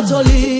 Catholic.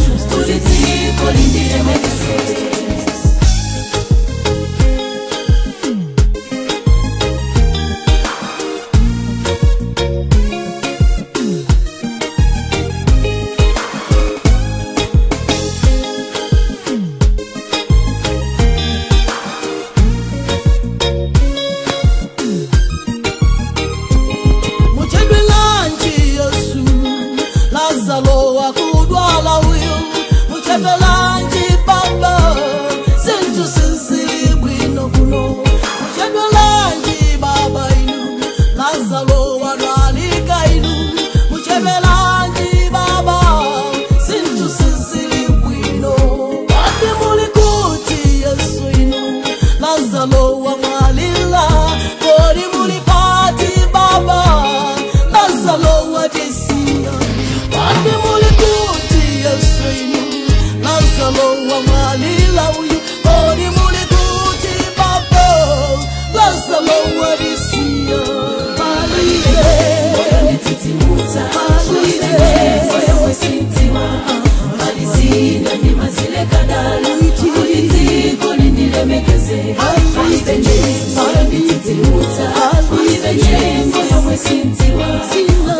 Ibenyenzi yomwe sinziwa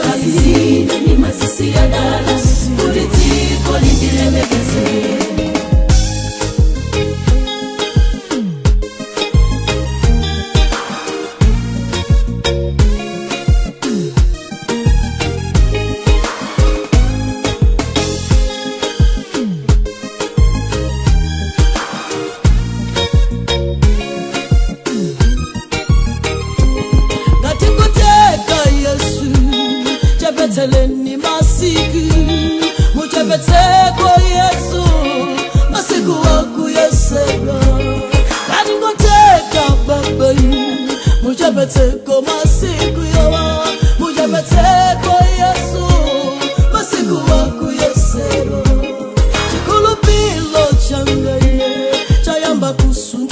Kazi zine ni mazisi ya dala eteleni masiku muchepetseko yesu masiku wakuyesela kaningoteka baba muchepetseko masiku yawa muchepetseko yesu masiku wakuyesela chikulupilo changaye chayamba kusun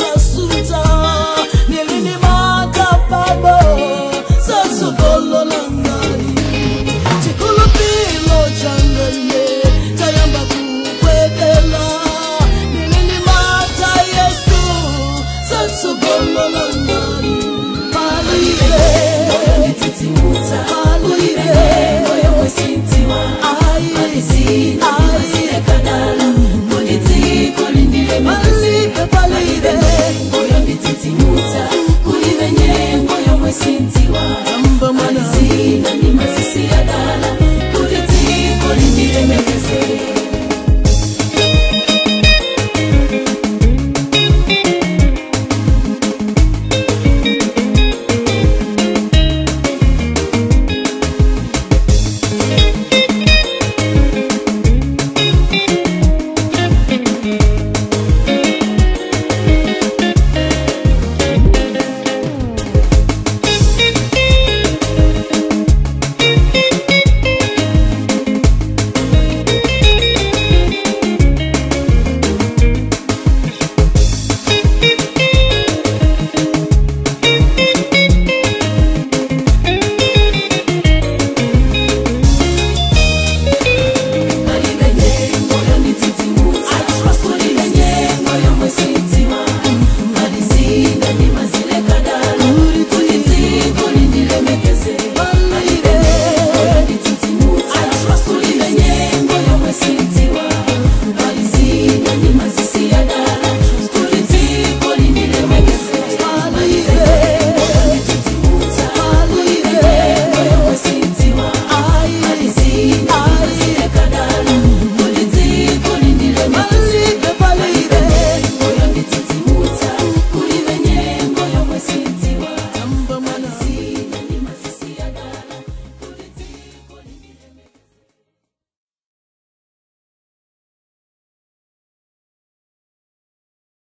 心计划。